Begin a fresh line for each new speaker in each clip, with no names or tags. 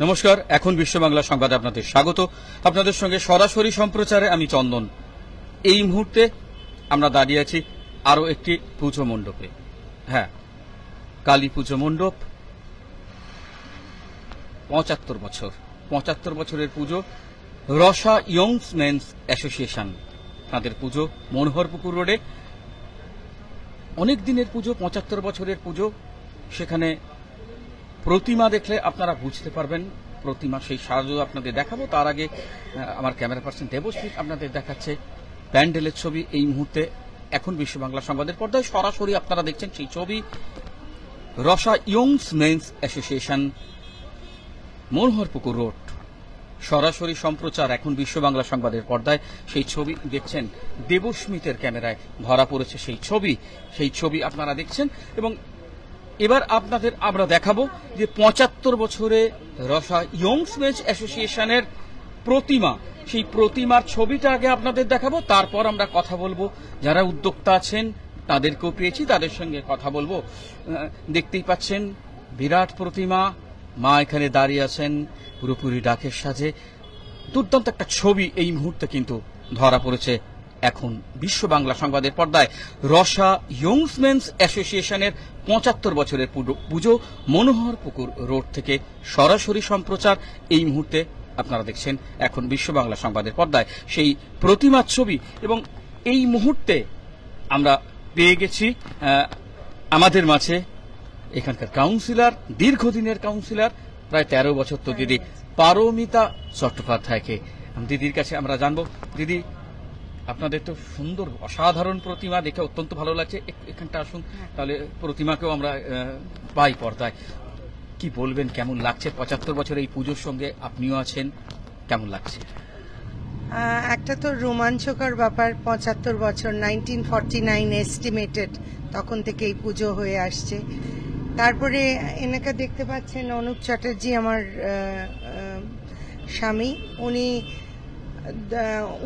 নমস্কার, এখন বিশ্ব বাংলা সংবাদে আপনাদের স্বাগত। আপনাদের সঙ্গে সরাসরি সম্প্রচারে আমি চন্দন। এই মুহূর্তে আমরা দাঁড়িয়ে আছি আরও একটি পুজো মণ্ডপে। হ্যাঁ কালী পুজো মণ্ডপ। পঁচাত্তর বছর, পঁচাত্তর বছরের পুজো রসা ইয়ংস মেন্স অ্যাসোসিয়েশন। তাদের পুজো মনোহরপুকুর রোডে। অনেক দিনের পুজো, পঁচাত্তর বছরের পুজো। সেখানে প্রতিমা দেখলে আপনারা বুঝতে পারবেন। প্রতিমা সেই সাজও আপনাদের দেখাবো। তার আগে আমার ক্যামেরা পার্সন দেবশ্রী আপনাদের দেখাচ্ছে প্যান্ডেলের ছবি। এই মুহূর্তে এখন বিশ্ব বাংলা সংবাদের পর্দায় সরাসরি আপনারা দেখছেন সেই ছবি। Rasa young's men's association, Manoharpukur road. সরাসরি সম্প্রচার এখন বিশ্ব বাংলা সংবাদের পর্দায়। সেই ছবি দেখছেন দেবস্মিতের ক্যামেরায় ধরা পড়েছে সেই ছবি। সেই ছবি আপনারা দেখছেন এবং এবার আপনাদের আমরা দেখাবো যে পঁচাত্তর বছরে রসা ইয়ংস মেন্স অ্যাসোসিয়েশনের প্রতিমা। সেই প্রতিমার ছবিটা আগে আপনাদের দেখাবো, তারপর আমরা কথা বলব। যারা উদ্যোক্তা আছেন, তাদেরকেও পেয়েছি, তাদের সঙ্গে কথা বলব। দেখতেই পাচ্ছেন, বিরাট প্রতিমা। মা এখানে দাঁড়িয়ে আছেন, পুরোপুরি ডাকের সাজে। দুর্দান্ত একটা ছবি এই মুহূর্তে কিন্তু ধরা পড়েছে। এখন বিশ্ব বাংলা সংবাদের পর্দায় রসা ইয়ংসমেন্স অ্যাসোসিয়েশনের পঁচাত্তর বছরের পুজো- মনোহর পুকুর রোড থেকে সরাসরি সম্প্রচার এই মুহূর্তে আপনারা দেখছেন এখন বিশ্ব বাংলা সংবাদের পর্দায়। সেই প্রতিমার ছবি এবং এই মুহূর্তে আমরা পেয়ে গেছি আমাদের মাঝে এখানকার কাউন্সিলর দীর্ঘদিনের কাউন্সিলর প্রায় তেরো বছর তো দিদি পারমিতা চট্টোপাধ্যায়কে। দিদির কাছে আমরা জানব দিদি আপনাদের তো সুন্দর অসাধারণ প্রতিমা দেখে অত্যন্ত ভালো লাগছে। এখানটা আসুন তাহলে প্রতিমাকেও আমরা পাই পর্দায়। কি বলবেন কেমন লাগছে? পঁচাত্তর বছর এই পুজোর সঙ্গে আপনিও আছেন কেমন লাগছে?
একটা তো রোমাঞ্চকর ব্যাপার পঁচাত্তর বছর নাইনটিন ফর্টি নাইন এস্টিমেটেড তখন থেকে এই পুজো হয়ে আসছে। তারপরে এনাকে দেখতে পাচ্ছেন অনুপ চ্যাটার্জি আমার স্বামী। উনি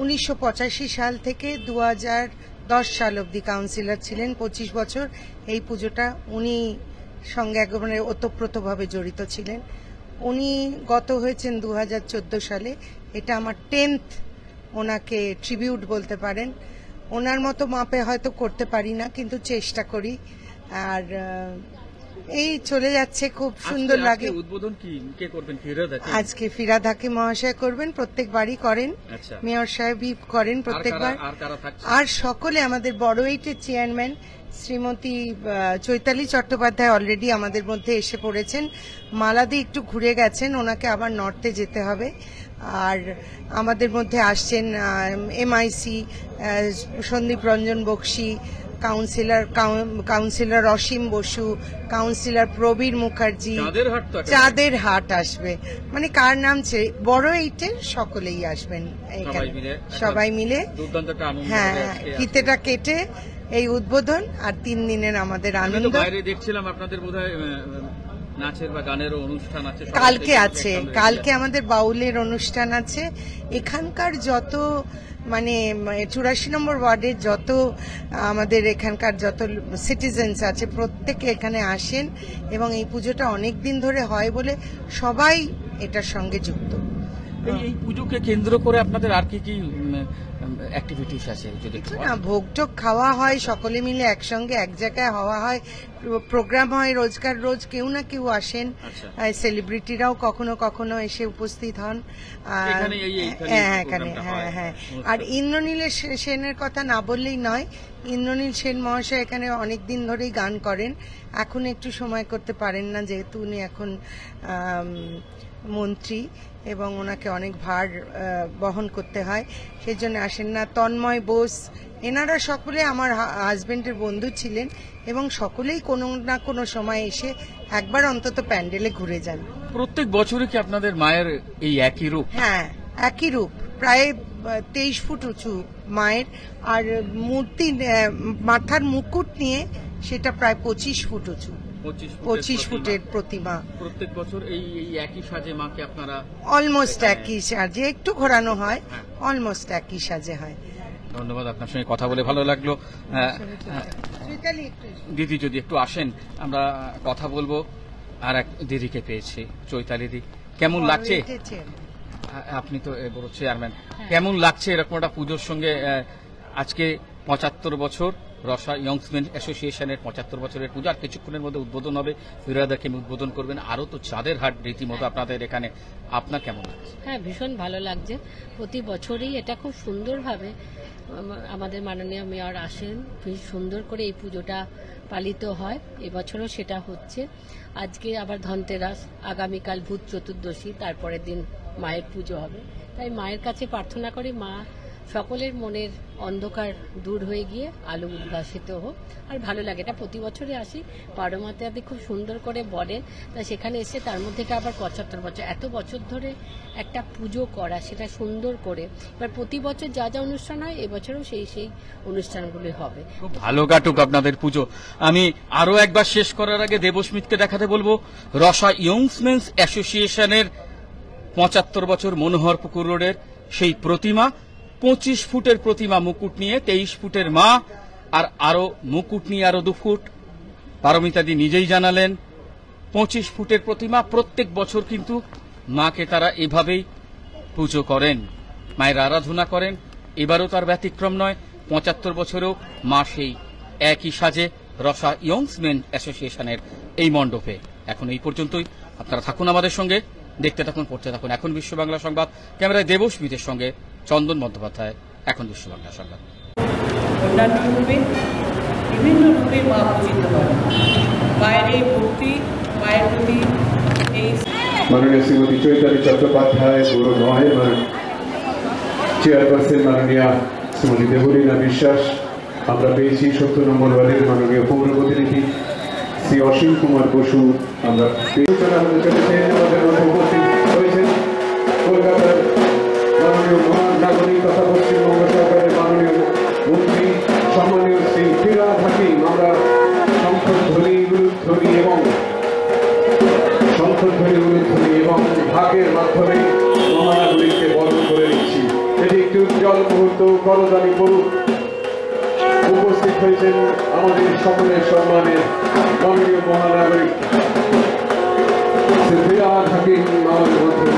উনিশশো পঁচাশি সাল থেকে দু দশ সাল অবধি কাউন্সিলর ছিলেন, পঁচিশ বছর। এই পুজোটা উনি সঙ্গে একেবারে ওতপ্রোতভাবে জড়িত ছিলেন। উনি গত হয়েছেন দু হাজার চোদ্দ সালে। এটা আমার টেন্থ ওনাকে ট্রিবিউট বলতে পারেন। ওনার মতো মাপে হয়তো করতে পারি না, কিন্তু চেষ্টা করি। আর এই চলে যাচ্ছে খুব সুন্দর লাগে।
উদ্বোধন কি কে করবেন?
আজকে ফিরাদ হাকিম মহাশয় করবেন প্রত্যেকবারই করেন।
আচ্ছা।
মেয়র সাহেবই করেন প্রত্যেকবার।
আর
সকলে আমাদের বড় এইটের চেয়ারম্যান শ্রীমতী চৈতালি চট্টোপাধ্যায় অলরেডি আমাদের মধ্যে এসে পড়েছেন। মালাদি একটু ঘুরে গেছেন ওনাকে আবার নর্থে যেতে হবে। আর আমাদের মধ্যে আসছেন MIC Sandip Ranjan Baksi councillor councillor Asim Basu councillor Prabir Mukherjee
চাঁদের হাট
আসবে। মানে কার নাম ছে- বড় এইটের সকলেই আসবেন সবাই মিলে হ্যাঁ ফিতেটা কেটে এই উদ্বোধন আর তিন দিনের আমাদের আনন্দ।
বাইরে দেখছিলাম আপনাদের বোধহয় নাচের বা গানেরও অনুষ্ঠান আছে
কালকে আছে কালকে আমাদের বাউলের অনুষ্ঠান আছে। এখানকার যত মানে চুরাশি নম্বর ওয়ার্ডের যত, আমাদের এখানকার যত সিটিজেন্স আছে, প্রত্যেকে এখানে আসেন এবং এই পুজোটা অনেক দিন ধরে হয় বলে সবাই এটার সঙ্গে যুক্ত।
এই এই পুজোকে কেন্দ্র করে আপনাদের আর কি কি অ্যাক্টিভিটিস আছে যদি
না ভোগ টোগ খাওয়া হয় সকলে মিলে একসঙ্গে এক জায়গায় হওয়া হয় প্রোগ্রাম হয় রোজকার রোজ কেউ না কেউ আসেন।
আচ্ছা।
সেলিব্রিটিরাও কখনো কখনো এসে উপস্থিত হন।
এইখানে
হ্যাঁ এখানে হ্যাঁ।
হ্যাঁ
আর ইন্দ্রনীলের সে- সেনের কথা না বললেই নয় ইন্দ্রনীল সেন মহাশয় এখানে অনেক দিন ধরেই গান করেন। এখন একটু সময় করতে পারেন না যেহেতু উনি এখন মন্ত্রী। এবং ওনাকে অনেক ভার বহন করতে হয়। সেই জন্য আসেন না। তন্ময় বোস এনারা সকলে আমার হাজবেন্ডের বন্ধু ছিলেন এবং সকলেই কোনো না কোনো সময় এসে একবার অন্তত প্যান্ডেলে ঘুরে যান।
প্রত্যেক বছরে কি আপনাদের মায়ের এই একই রূপ?
হ্যাঁ একই রূপ। প্রায় তেইশ ফুট উঁচু মায়ের। আর মূর্তি মাথার মুকুট নিয়ে সেটা প্রায় পঁচিশ ফুট উঁচু।
পঁচিশ
ফুটের প্রতিমা।
প্রত্যেক বছর এই একই সাজে মাকে আপনারা
অলমোস্ট একই সাজে একটু ঘোরানো হয় অলমোস্ট একই সাজে হয়।
ধন্যবাদ আপনার সঙ্গে কথা বলে ভালো লাগল। দিদি যদি একটু আসেন আমরা কথা বলব। আর এক দিদিকে পেয়েছি চৈতালি দি। কেমন লাগছে? আপনি তো বড় চেয়ারম্যান। কেমন লাগছে এরকম একটা পুজোর সঙ্গে? আজকে পঁচাত্তর বছর রসা ইয়ংসম্যান অ্যাসোসিয়েশনের পঁচাত্তর বছরের পুজো। আর কিছুক্ষণের মধ্যে উদ্বোধন হবে। ফিরাদাকে উদ্বোধন করবেন। আরও তো চাঁদের হাট রীতিমতো আপনাদের এখানে। আপনার কেমন
হ্যাঁ ভীষণ ভালো লাগছে। প্রতি বছরই এটা খুব সুন্দরভাবে আমাদের মাননীয় মেয়র আসেন। বেশ সুন্দর করে এই পুজোটা পালিত হয়। এবছরও সেটা হচ্ছে। আজকে আবার ধনতেরাস, আগামীকাল ভূত চতুর্দশী, তারপরের দিন মায়ের পুজো হবে। তাই মায়ের কাছে প্রার্থনা করি মা সকলের মনের অন্ধকার দূর হয়ে গিয়ে আলো উদ্ভাসিত হোক। আর ভালো লাগে এটা প্রতি বছরই আসি। আপনি খুব সুন্দর করে বলেন, তা সেখানে এসে তার মধ্যে আবার পঁচাত্তর বছর। এত বছর ধরে একটা পুজো করা, সেটা সুন্দর করে। এবার প্রতি বছর যা যা অনুষ্ঠান হয়, এবছরও সেই সেই অনুষ্ঠানগুলি হবে।
খুব ভালো কাটুক আপনাদের পুজো। আমি আরও একবার শেষ করার আগে দেবস্মিতকে দেখাতে বলব, রসা ইয়ংসমেন্স অ্যাসোসিয়েশনের পঁচাত্তর বছর মনোহর পুকুর রোডের সেই প্রতিমা। পঁচিশ ফুটের প্রতিমা মুকুট নিয়ে, তেইশ ফুটের মা, আর আরও মুকুট নিয়ে আরও দু ফুট। পারমিতাদি নিজেই জানালেন, পঁচিশ ফুটের প্রতিমা প্রত্যেক বছর কিন্তু মাকে তারা এভাবেই পুজো করেন, মায়ের আরাধনা করেন। এবারও তার ব্যতিক্রম নয়, পঁচাত্তর বছরেও মা সেই একই সাজে রসা ইয়ংসমেন অ্যাসোসিয়েশনের এই মণ্ডপে। এখন এই পর্যন্তই, আপনারা থাকুন আমাদের সঙ্গে, দেখতে থাকুন, পড়তে থাকুন। এখন বিশ্ব বাংলা সংবাদ, ক্যামেরায় দেবস্মিতের সঙ্গে চন্দন বন্দ্যোপাধ্যায় এখন বিশ্ব বাংলা সংবাদ।
অন্যান্য রূপে বিভিন্ন রূপে মা পূজিত হয় মায়ের এই ভক্তি মায়ের প্রতি এই
মাননীয় শ্রীমতী চৈতালি চট্টোপাধ্যায় গৌরব চেয়ারপারসন মাননীয় শ্রীমতী দেবলীনা বিশ্বাস আমরা পেয়েছি সত্তর নম্বর ওয়ার্ডের মাননীয় পৌর প্রতিনিধি শ্রী অসীম কুমার বসু আমরা আমাদের চলেছে উপস্থিত হয়েছেন কলকাতার মাননীয় তথা পশ্চিমবঙ্গ সরকারের মাননীয় মন্ত্রী সম্মানীয় শ্রী ফিরাদ হাকিম আমরা শঙ্খধ্বনি গুরুধ্বনি এবং শঙ্খধ্বনি উলুধ্বনি এবং ভাগের মাধ্যমে মহানাগরিককে বরণ করে নিচ্ছি এটি একটি উজ্জ্বল মুহূর্ত করদানি করুক উপস্থিত হয়েছেন আমাদের সকলের সম্মানের মাননীয় মহানাগরিক সিদ্ধিরাজ হাকিম আমাদের মধ্যে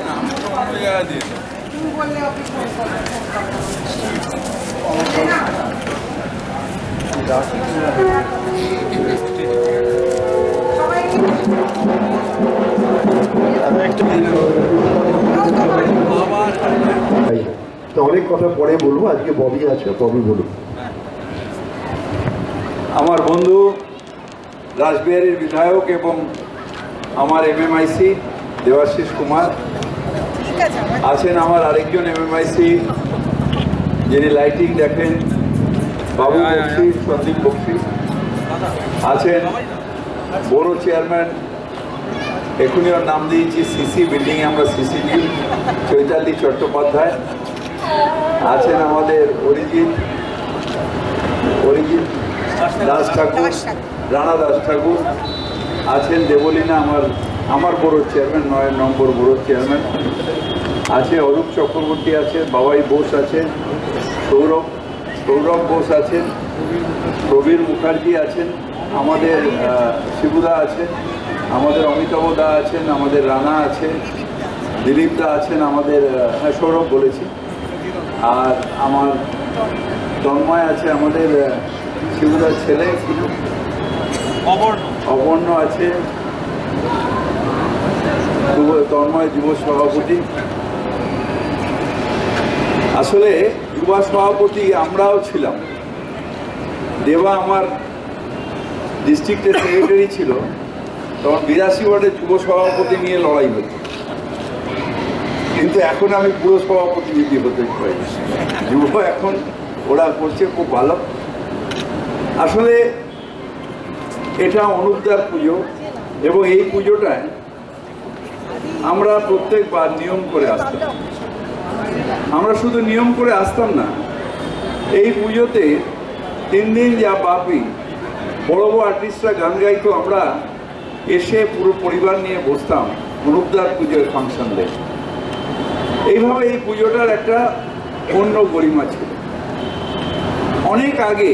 তো অনেক কথা পরে বলব আজকে ববি আছে ববি বলুন
আমার বন্ধু রাসবিহারীর বিধায়ক এবং আমার এমএমআইসি দেবাশিস কুমার আছেন আমার আরেকজন এমএমআইসি যিনি লাইটিং দেখেন বাবু বক্সি সন্দীপ বক্সি। আছেন বড় চেয়ারম্যান এখনই ওর নাম দিয়েছি সিসি বিল্ডিংয়ে আমরা সিসিজি চৈতালি চট্টোপাধ্যায়। আছেন আমাদের অরিজিৎ অরিজিৎ দাস ঠাকুর
দাস ঠাকুর।
রানা দাস ঠাকুর। আছেন দেবলীনা আমার আমার বড় চেয়ারম্যান নয়, নম্বর বড় চেয়ারম্যান আছে অরূপ চক্রবর্তী আছে, বাবাই বোস আছেন সৌরভ সৌরভ বোস আছেন, প্রবীর মুখার্জি আছেন, আমাদের শিবুদা আছেন, আমাদের অমিতাভ দা আছেন, আমাদের রানা আছে, দিলীপ দা আছেন, আমাদের হ্যাঁ সৌরভ বলেছি। আর আমার তন্ময় আছে, আমাদের শিবুদার ছেলে। অবর্ণ আছে তন্ময় যুব সভাপতি। আসলে যুবা সভাপতি আমরাও ছিলাম। দেবা আমার ডিস্ট্রিক্টের সেক্রেটারি ছিল। তখন বিরাশি ওয়ার্ডের যুব সভাপতি নিয়ে লড়াই হতো। কিন্তু এখন আমি পুরো সভাপতি যদি হতে পারি। যুব এখন ওরা করছে খুব ভালো। আসলে এটা অনুদ্দার পুজো এবং এই পুজোটায় আমরা প্রত্যেকবার নিয়ম করে আসতাম। আমরা শুধু নিয়ম করে আসতাম না, এই পুজোতে তিন দিন যা বাপি, বড় বড় আর্টিস্টরা গান গাইতো, আমরা এসে পুরো পরিবার নিয়ে বসতাম অনুদ্দার পুজোর ফাংশন দেখে এইভাবে এই পুজোটার একটা অন্য গরিমা ছিল। অনেক আগে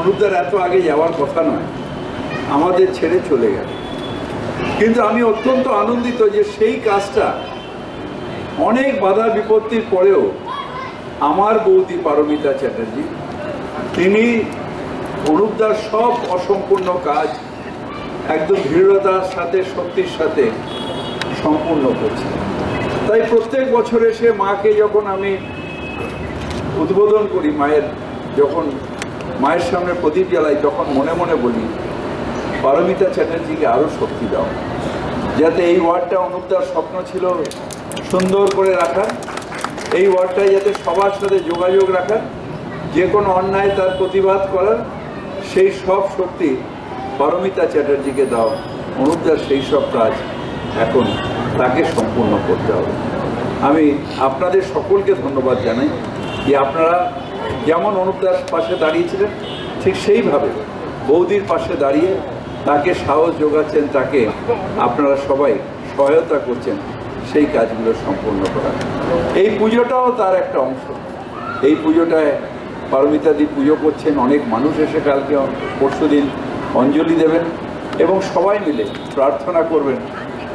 অনুদ্দার এত আগে যাওয়ার কথা নয়, আমাদের ছেড়ে চলে গেল। কিন্তু আমি অত্যন্ত আনন্দিত যে সেই কাজটা অনেক বাধা বিপত্তির পরেও আমার বৌদি পারমিতা চ্যাটার্জি, তিনি অনুপদার সব অসম্পূর্ণ কাজ একদম দৃঢ়তার সাথে, শক্তির সাথে সম্পূর্ণ করছে। তাই প্রত্যেক বছর এসে মাকে যখন আমি উদ্বোধন করি, মায়ের যখন, মায়ের সামনে প্রদীপ জ্বালাই, তখন মনে মনে বলি পারমিতা চ্যাটার্জিকে আরও শক্তি দাও। যাতে এই ওয়ার্ডটা অনুপদার স্বপ্ন ছিল সুন্দর করে রাখার, এই ওয়ার্ডটায় যাতে সবার সাথে যোগাযোগ রাখার, যে কোনো অন্যায় তার প্রতিবাদ করার, সেই সব শক্তি পারমিতা চ্যাটার্জিকে দাও। অনুপদার সেই সব কাজ এখন তাকে সম্পূর্ণ করতে হবে। আমি আপনাদের সকলকে ধন্যবাদ জানাই যে আপনারা যেমন অনুপদার পাশে দাঁড়িয়েছিলেন, ঠিক সেইভাবে বৌদির পাশে দাঁড়িয়ে তাকে সাহস যোগাচ্ছেন, তাকে আপনারা সবাই সহায়তা করছেন, সেই কাজগুলো সম্পূর্ণ করা। এই পুজোটাও তার একটা অংশ। এই পুজোটায় পারমিতাদি পুজো করছেন, অনেক মানুষ এসে কালকে পরশু দিন অঞ্জলি দেবেন এবং সবাই মিলে প্রার্থনা করবেন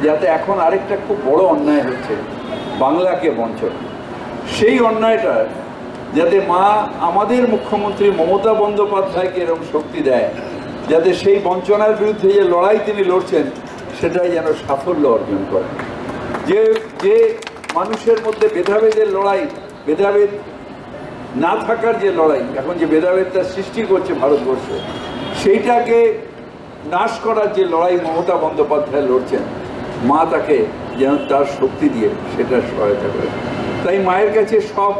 যাতে এখন আরেকটা খুব বড় অন্যায় হচ্ছে, বাংলাকে বঞ্চন। সেই অন্যায়টা যাতে মা আমাদের মুখ্যমন্ত্রী মমতা বন্দ্যোপাধ্যায়কে এরকম শক্তি দেয় যাতে সেই বঞ্চনার বিরুদ্ধে যে লড়াই তিনি লড়ছেন, সেটাই যেন সাফল্য অর্জন করে যে যে মানুষের মধ্যে ভেদাভেদের লড়াই, ভেদাভেদ না থাকার যে লড়াই, এখন যে ভেদাভেদটা সৃষ্টি করছে ভারতবর্ষে, সেইটাকে নাশ করার যে লড়াই মমতা বন্দ্যোপাধ্যায় লড়ছেন, মা তাকে যেন তার শক্তি দিয়ে সেটা সহায়তা করে। তাই মায়ের কাছে সব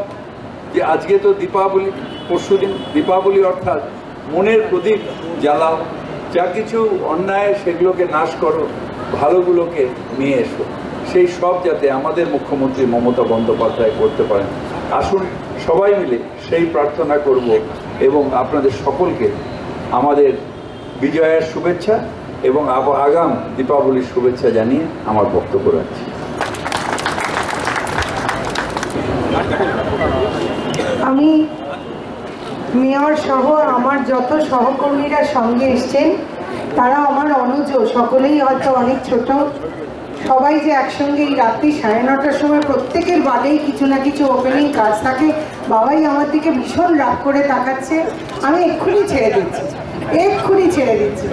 যে আজকে তো দীপাবলি, পরশুদিন, দীপাবলি অর্থাৎ মনের প্রদীপ জ্বালাও। যা কিছু অন্যায় সেগুলোকে নাশ করো, ভালোগুলোকে নিয়ে এসো। সেই সব যাতে আমাদের মুখ্যমন্ত্রী মমতা বন্দ্যোপাধ্যায় করতে পারেন। আসুন সবাই মিলে সেই প্রার্থনা করব এবং আপনাদের সকলকে আমাদের বিজয়ের শুভেচ্ছা এবং আগাম দীপাবলির শুভেচ্ছা জানিয়ে আমার বক্তব্য রাখছি।
আমি মেয়র সহ আমার যত সহকর্মীরা সঙ্গে এসছেন তারা আমার অনুজ, সকলেই হয়তো অনেক ছোট। সবাই যে একসঙ্গে এই রাত্রি সাড়ে নটার সময় প্রত্যেকের বাদেই কিছু না কিছু ওপেনিং কাজ থাকে, বাবাই আমার দিকে ভীষণ রাগ করে তাকাচ্ছে। আমি এক্ষুনি ছেড়ে দিচ্ছি, এক্ষুনি ছেড়ে দিচ্ছি।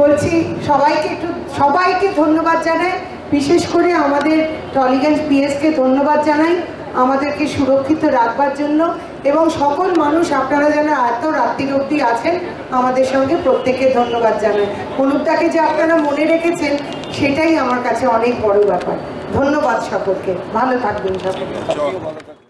বলছি, সবাইকে একটু, সবাইকে ধন্যবাদ জানাই। বিশেষ করে আমাদের টলিগঞ্জ পিএসকে ধন্যবাদ জানাই, আমাদেরকে সুরক্ষিত রাখবার জন্য। এবং সকল মানুষ আপনারা যেন এত রাত্রি অবধি আছেন, আমাদের সঙ্গে প্রত্যেককে ধন্যবাদ জানাই। অনুপদাকে যে আপনারা মনে রেখেছেন, সেটাই আমার কাছে অনেক বড় ব্যাপার। ধন্যবাদ সকলকে। ভালো থাকবেন সকলে।